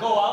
Go.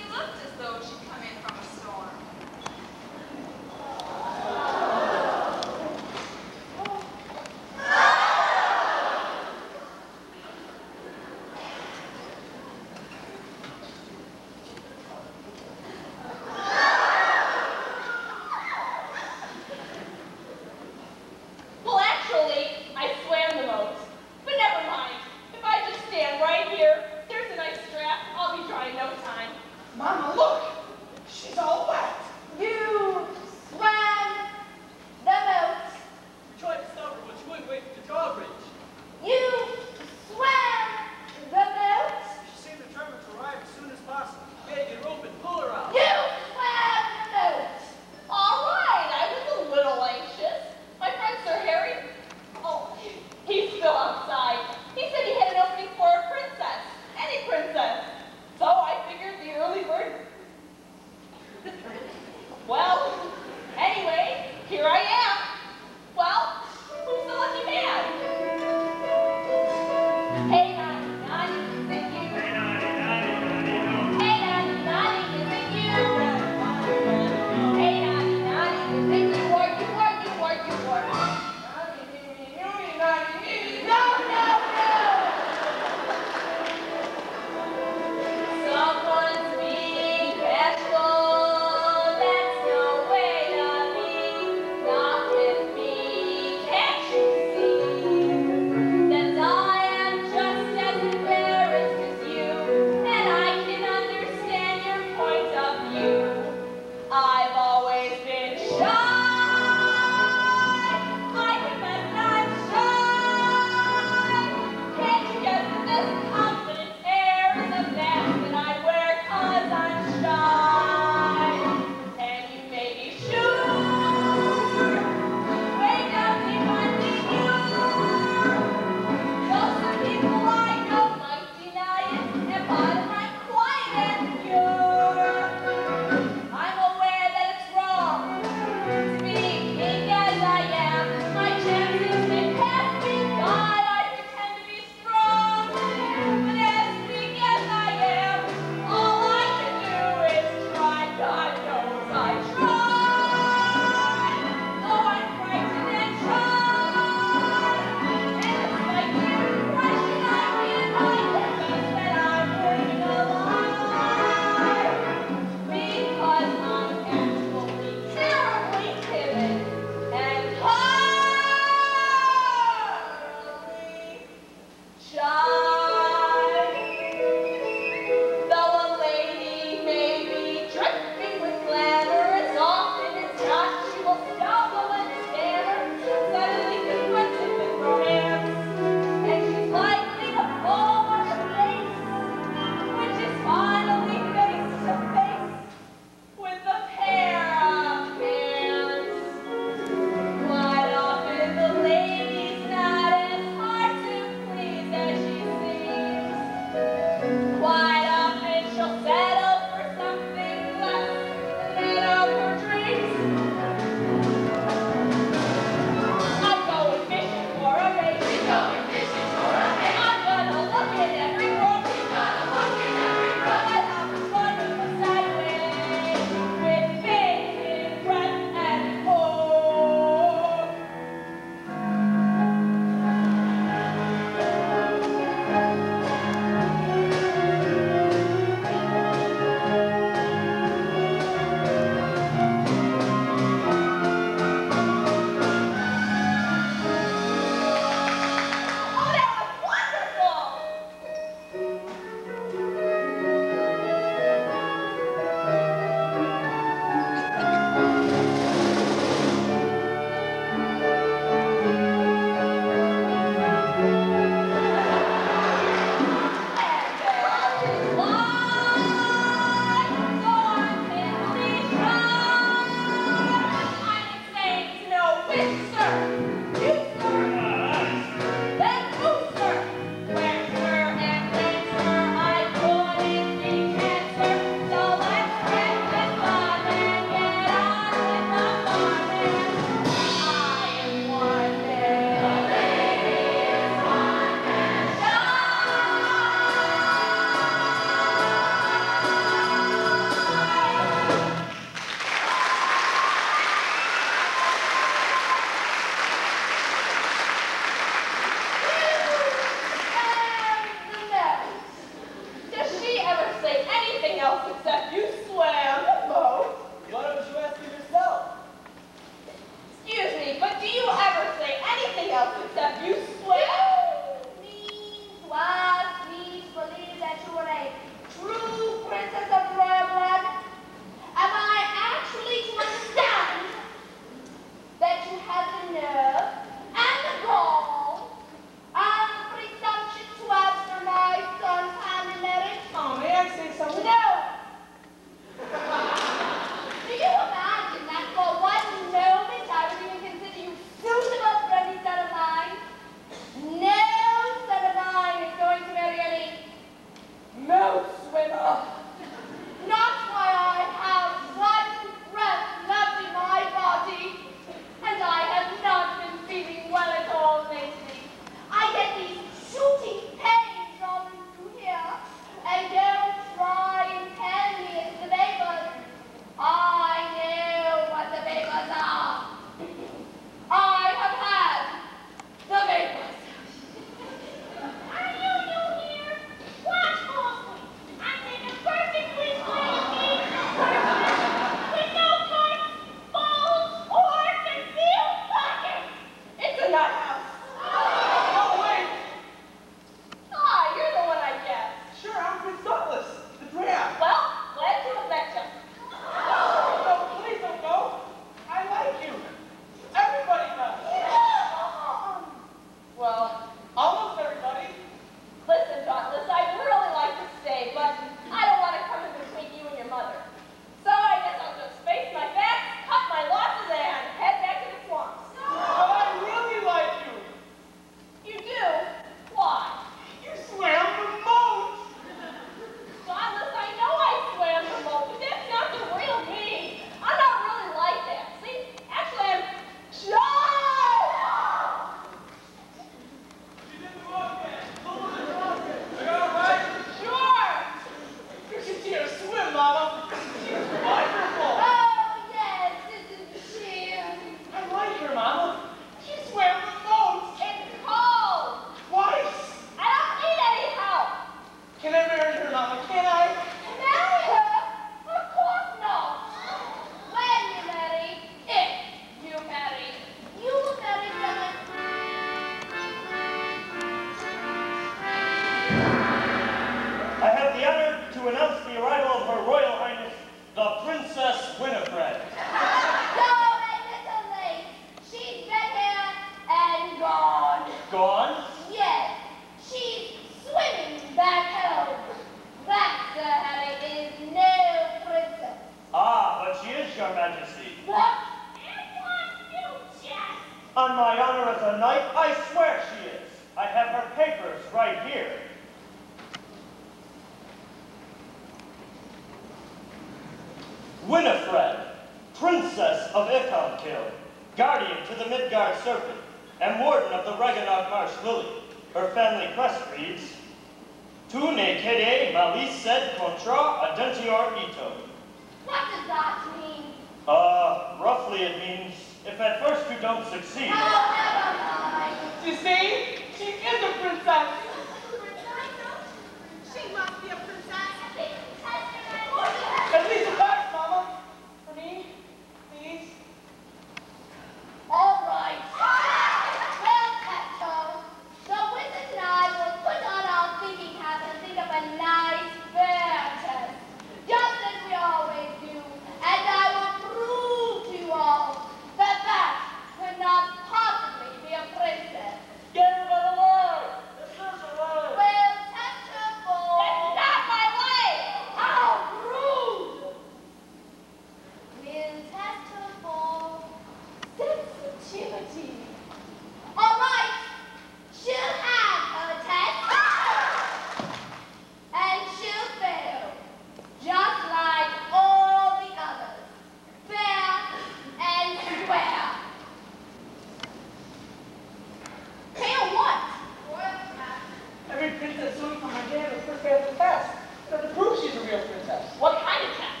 What kind of test?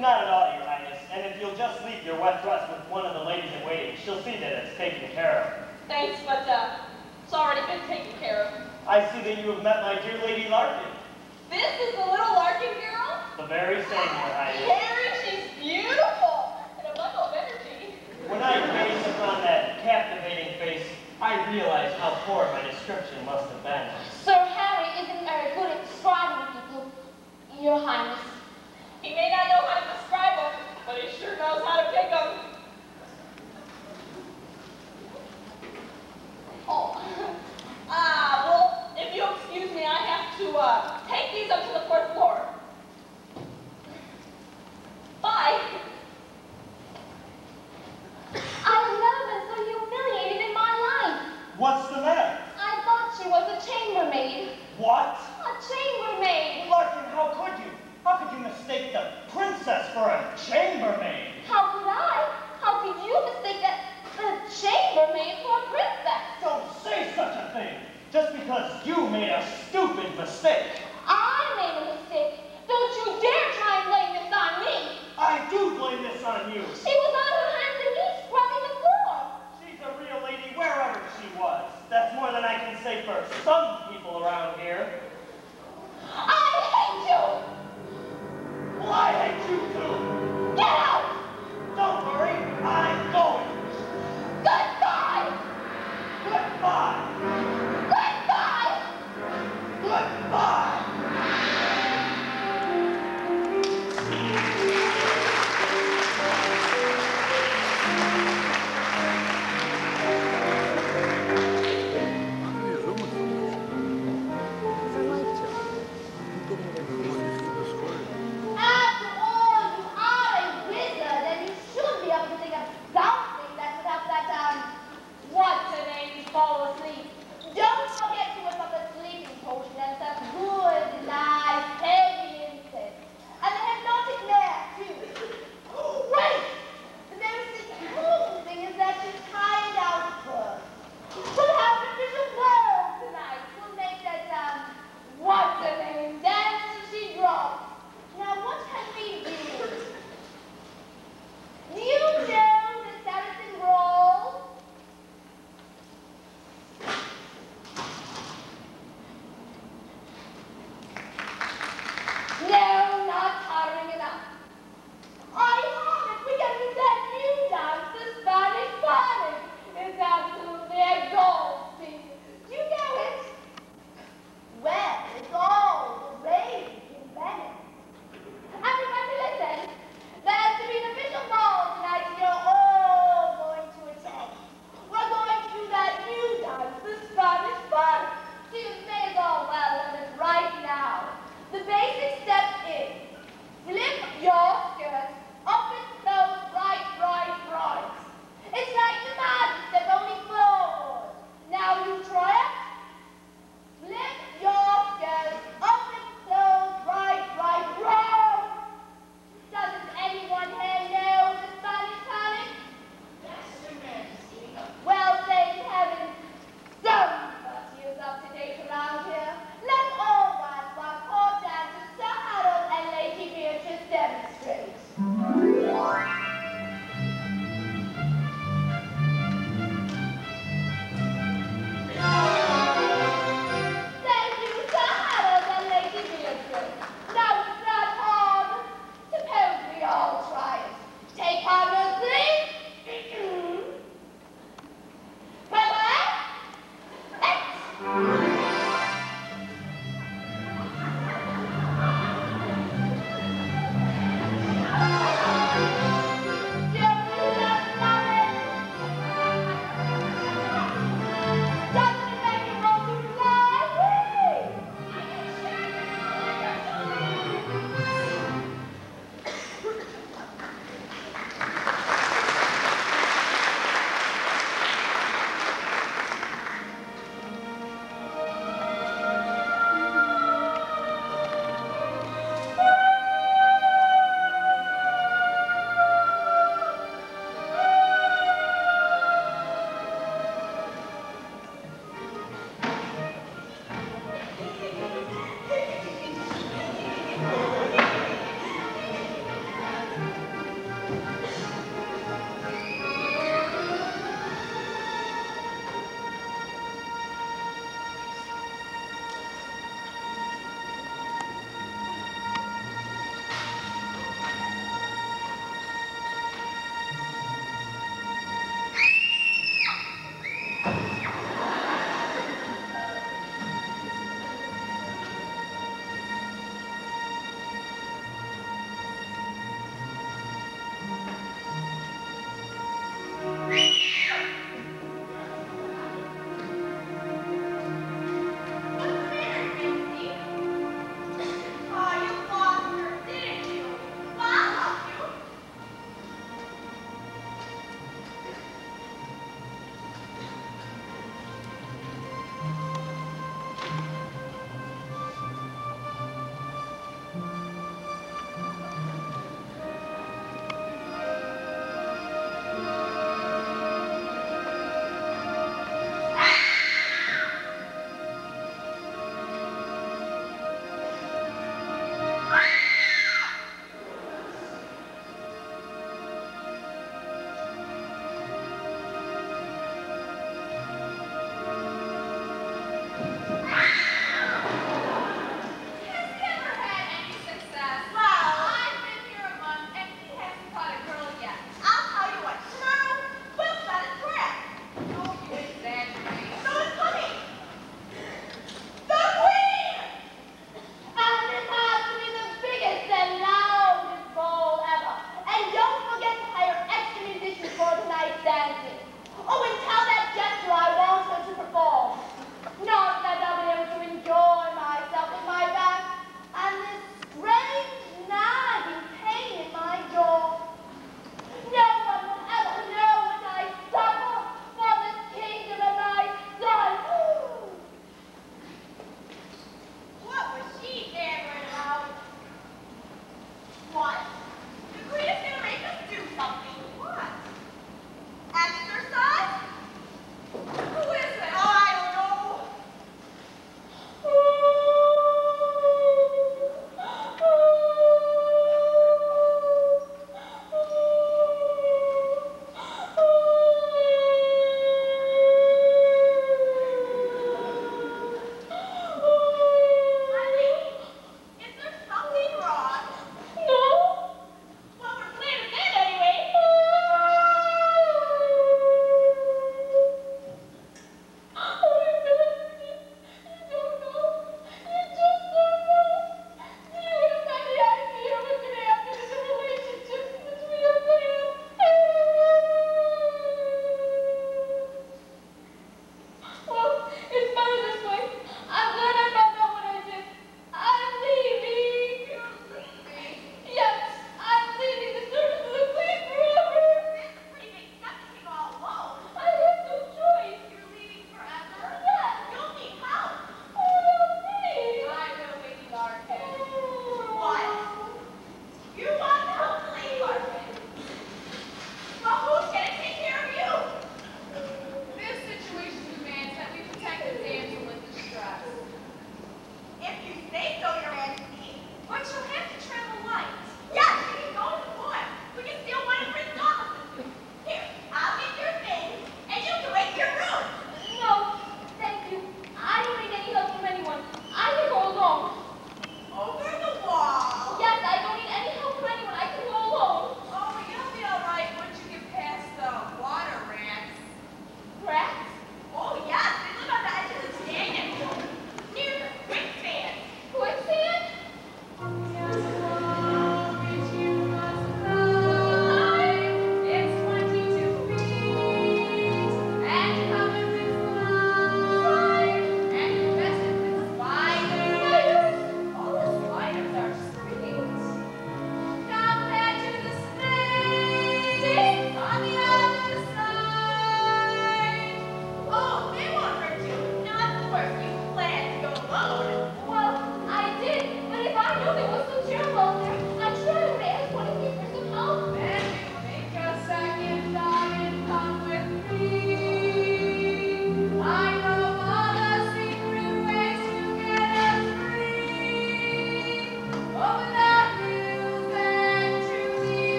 not at all, Your Highness. And if you'll just leave your wet dress with one of the ladies in waiting, she'll see that it's taken care of. Thanks, but uh, it's already been taken care of. I see that you have met my dear Lady Larken. This is the little Larken girl? The very same, Your Highness. Harry, she's beautiful. And a bundle of energy. When I gazed upon that captivating face, I realized how poor my description must have been. Sir Harry isn't very good at describing people, Your Highness. He may not know how to describe them, but he sure knows how to pick them. Oh. ah, well, if you'll excuse me, I have to uh, take these up to the fourth floor. Bye. I've never been so humiliated in my life. What's the matter? I thought she was a chambermaid. What? A chambermaid. Larken, how could you? How could you mistake the princess for a chambermaid? How could I? How could you mistake that the chambermaid for a princess? Don't say such a thing! Just because you made a stupid mistake. I made a mistake. Don't you dare try and blame this on me. I do blame this on you. She was on her hands and me scrubbing the floor. She's a real lady wherever she was. That's more than I can say for some people around here. I hate you! Goodbye! Goodbye!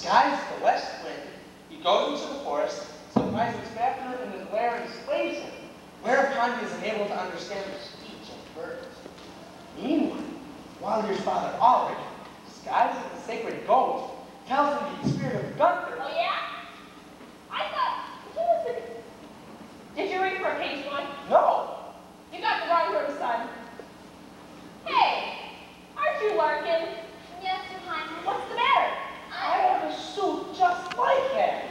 disguise the west wind, he goes into the forest, surprises Fafner in his lair and slays him, whereupon he is unable to understand the speech of birds. Meanwhile, while Wallyr's father Ulrich, disguised as the sacred goat, tells him the spirit of Gunther. Oh yeah? I thought you was Did you read from page one? No. You got the wrong room, son. Hey, aren't you Larken? just like him.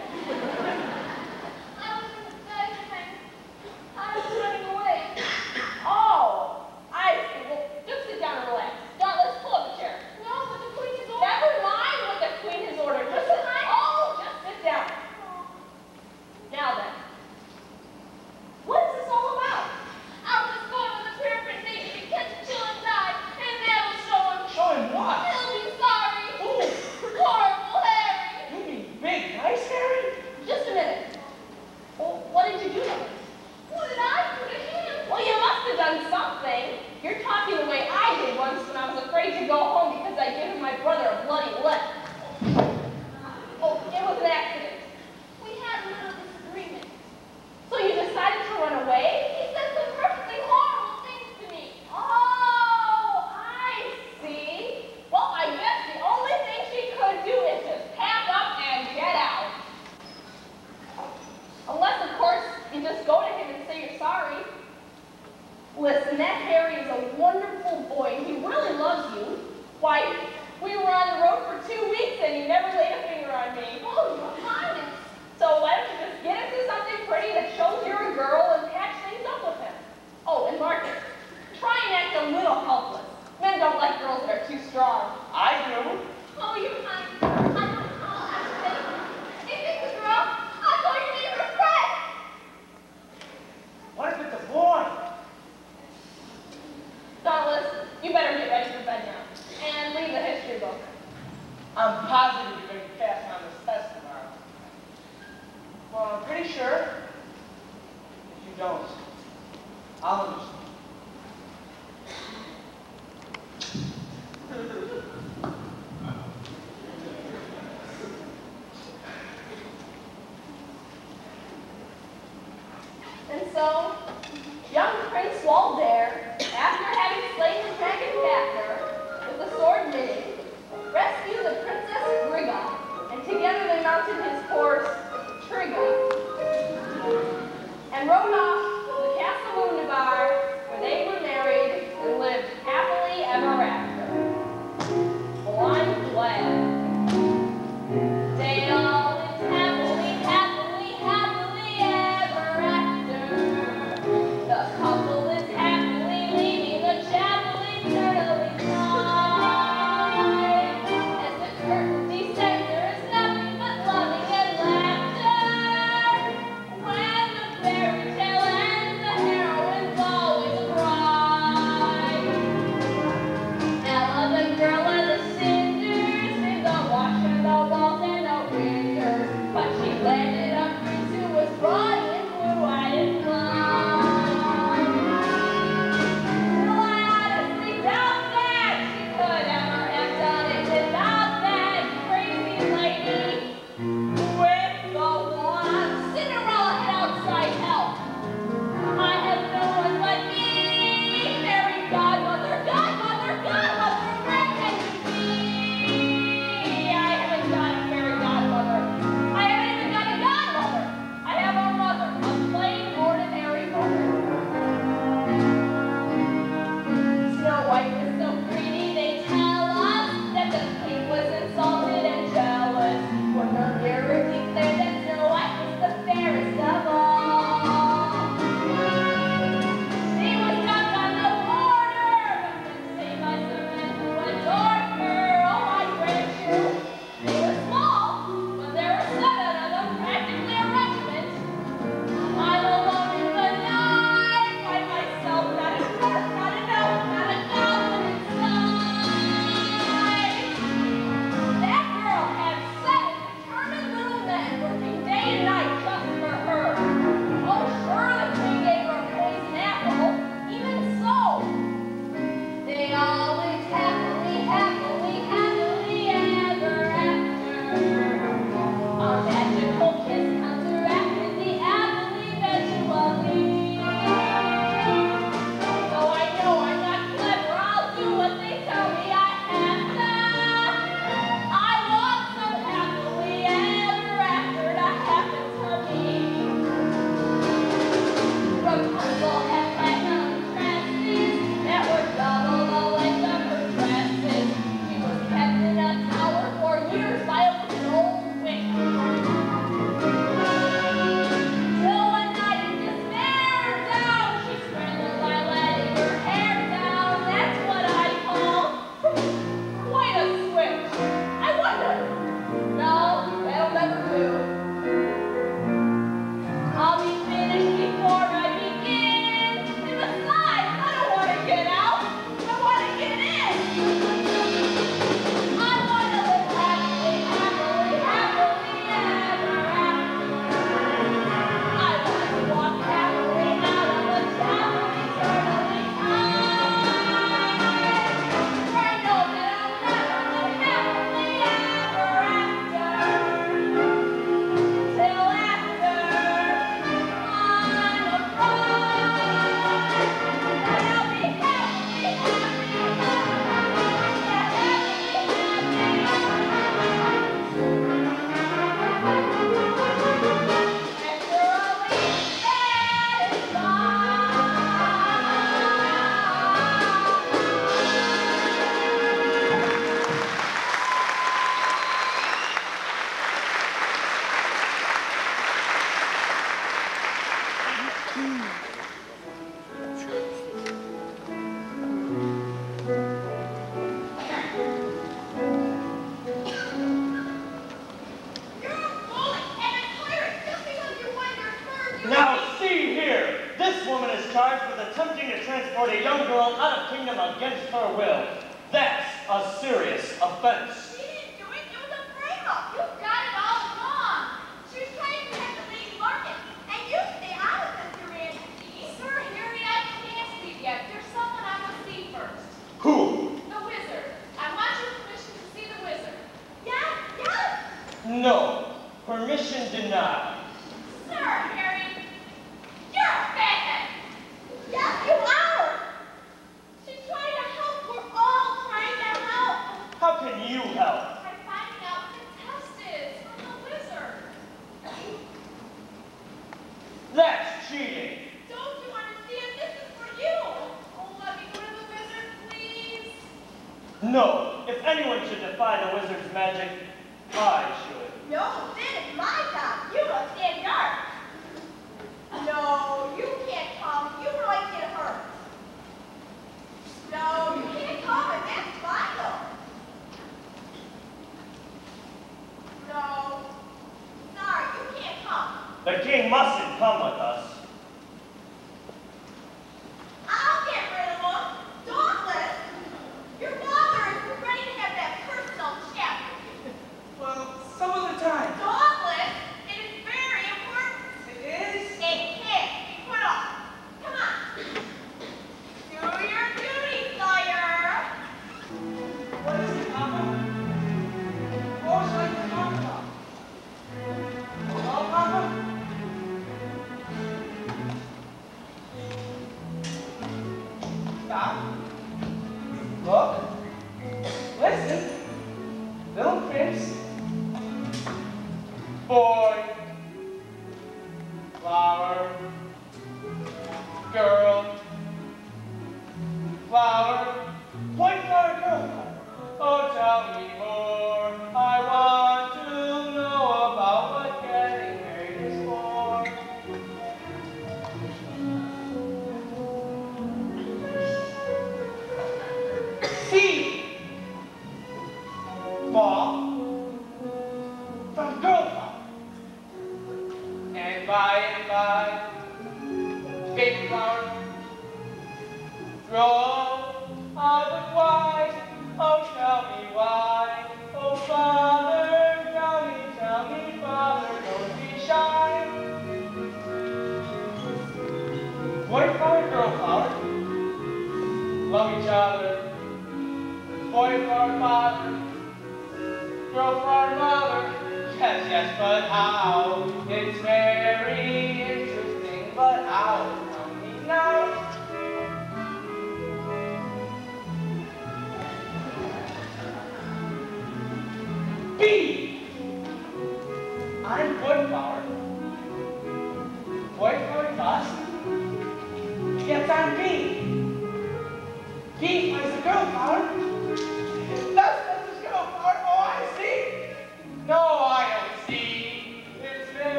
Permission uh,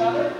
each other.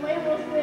Am I